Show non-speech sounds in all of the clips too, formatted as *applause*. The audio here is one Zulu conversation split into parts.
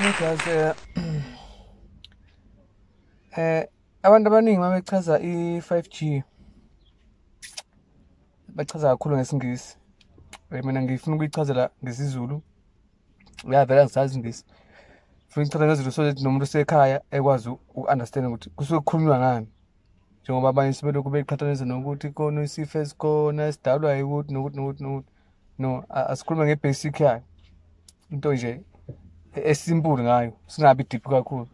Niggas eh *clears throat* eh abantu abaningi mabechaza i5G bachaza kakhulu ngesingisi. Eh, Mina ngifuna ukuyichazela ngesiZulu. Uyavela ngisazi isingisi. Funa ukuchaza ngesiZulu so that nomuntu osekhaya ekwazi uku-understand ukuthi kusuke kukhulunywa ngani. Njengoba abanye sebelokhu beyiqhathanisa nokuthi khona isifo esikhona esidalwa yikuthi nokuthi nokuthi nokuthi. No, a- asikhulume ngebasic yayo. Into nje esimple ngayo singabi deep kakhulu.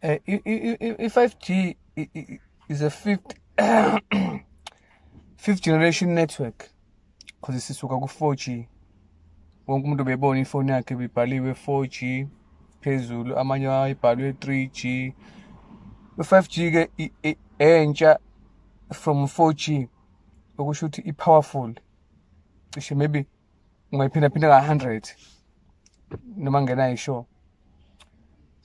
Eh i- i- i- i-5G i- i- is a fifth *clears throat* fifth generation network. Because sisuka ku-4G wonke umuntu bebona ifoni yakhe bibhaliwe 4G phezulu amanye ayibhalwe 3G i-5G ke i- i- entsha from 4G okusho ukuthi i-powerful. Cishe maybe ungayiphinda phinda ka-100 noma ngenayo sure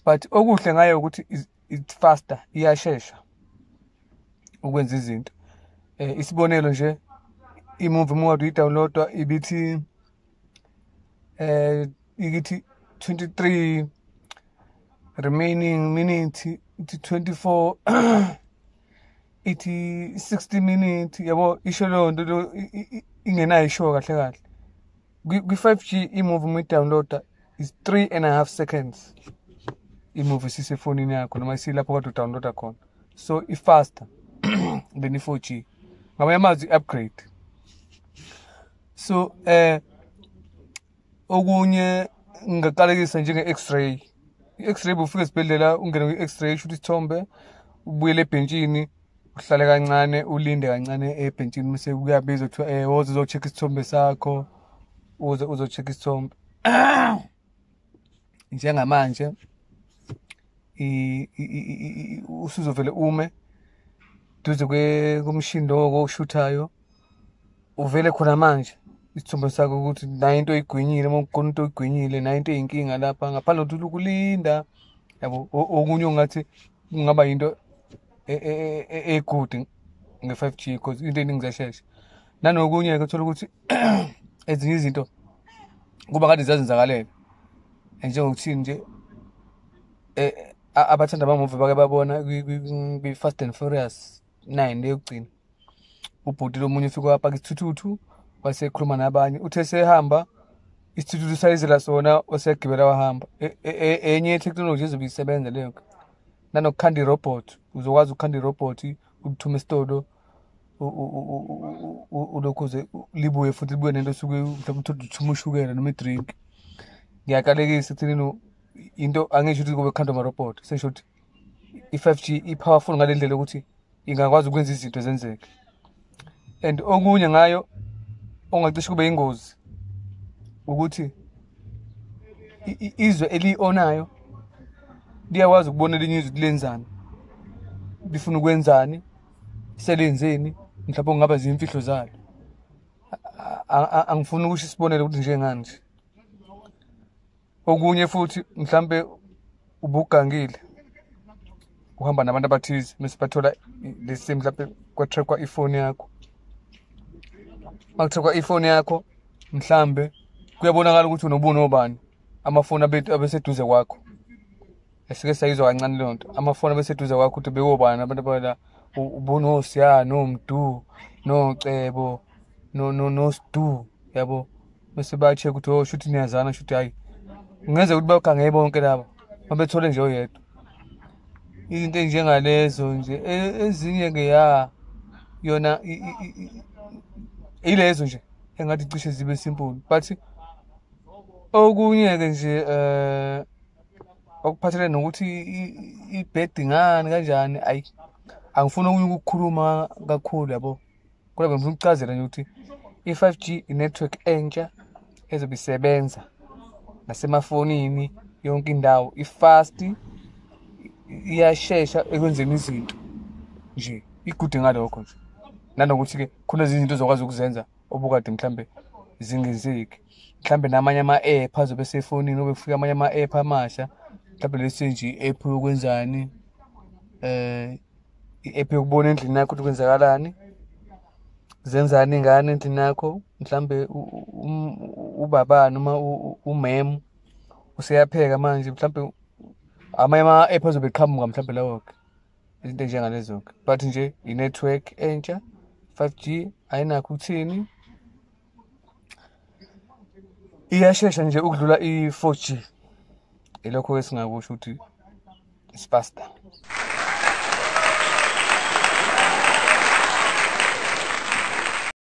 but okuhle ngayo ukuthi it's faster iyashesha ukwenza izinto. Eh isibonelo nje imovie uma kade uyidownloada ibithi eh ikithi 23 remaining minutes ithi 24 *clears throat* ithi 60 minutes yabo isho leyo nto ingenayo isho kahle kahle. kwi-5G imovie uma uyidownloada is 3 and a half seconds. Imovie sisefonini yakho noma isilapho kade udownloada khona so i-faster than *clears throat* i-4G ngamanye amazwi i-upgrade so eh okunye ngingaqalekisa njenge-x-ray i-x-ray bufika esibhedlela ungene kwi-x-ray shutha isithombe ubuyele ebhentshini uhlale kancane ulinde kancane ebhentshini. Bese kuyabizwa kuthiwa eh woza uzo-check isithombe sakho uze uzo-check isithombe. *clears throat* njengamanje usuzovele ume duze komshini lowo oshuthayo uvele khona manje isithombe sakho ukuthi nayo into oyigwinyile uma kukhona into oyigwinyile nayo into eyinkinga lapha ngaphandle kokuthi ukulinda. Yabo okunye ongathi kungaba yinto e- e- e- egood nge-5G because into eningi ziyashesha nanokunye-ke uthola ukuthi *clears throat* ezinye izinto kuba ngathi ziyazenzakalela njengokuthini nje eh a- abathanda amamuvi bake babona kwi- kwi- kwi-Fast and Furious 9 leyokugcina ubhuti lomunye ufike wapaka isithuthuthu wasekhuluma nabanye uthe sehamba isithuthuthu sayizela sona wasegibela wahamba E- e- e- enye technology ezobe isebenza leyo nanokukhanda irobot uzokwazi ukukhanda irobot ulithume esitolo u- u- u- u- u- ulokhu uze libuye futhi libuye nento osuke mhlawumbe uthole uthuma ushukela noma idrink ngiyakalekisa ekuthenini into angisho ukuthi kube kukhandwa amarobot sesho ukuthi i-5G i-powerful ngale ndlela ukuthi ingakwazi ukwenza izinto zenzeke. And okunye ngayo ongacishe kube yingozi ukuthi i- i- izwe eliyi-onayo liyakwazi ukubona elinye izwe ukuthi lenzani lifuna ukwenzani selenzeni mhlawumbe kungaba ziyimfihlo zalo. A- a- a- angifuni ukusho isibonelo ukuthi njenganje. Okunye futhi mhlambe ubugangile uhamba nabantu abathize bese bathola lesi mhlambe kwatrackwa ifoni yakho. Makutrackwa ifoni yakho mhlambe kuyabonakala ukuthi unobuno obani. Amafoni abe- abeseduze kwakho. Esike sayizwa kancane leyo nto. Amafoni abeseduze kwakho ukuthi bewobani abantu abala ubunosiyana nomdu nocebo no no nosidu yabo? Bese bacheck ukuthi oh shuthi niyazana shuthi hayi. Kungenzeka ukuthi bakhangeke bonke laba mabethole nje oyedwa. Izinto enjengalezo nje E- ezinye ke ya yona i- i- i- i- ilezo nje engathi cishe zibe simple but okunye ke nje eh okuphathelene nokuthi i- i- ibhedi ngani kanjani ayi angifuni okunye ukukhuluma kakhulu yabo. Kodwa ngifuna ukuchazela nje ukuthi i-5G i-network entsha ezobe isebenza. Nasemafonini yonke indawo i-fast iyashesha ekwenzeni izinto nje igude ngalokho nje. Nanokuthi-ke khona ezinye izinto ozokwazi ukuzenza obukade mhlambe zingenzeki. Mhlambe namanye ama-app azobe esefonini obe kufika amanye ama-app amasha mhlambe lesi nje i-app yokwenzani eh i-app yokubona endlini yakho ukuthi kwenzakalani zenzani ingane endlini yakho. Mhlambe u- u- um- ubaba noma u- u- umem useyapheka manje mhlawumbe amanye ama-app azobe eqhamuka mhlawumbe lawo-ke izinto ey'njengalezo-ke. But nje i-network entsha 5G ayinakho ukuthini? Iyashesha nje ukudlula i-4G ilokho esingakusho ukuthi it's faster.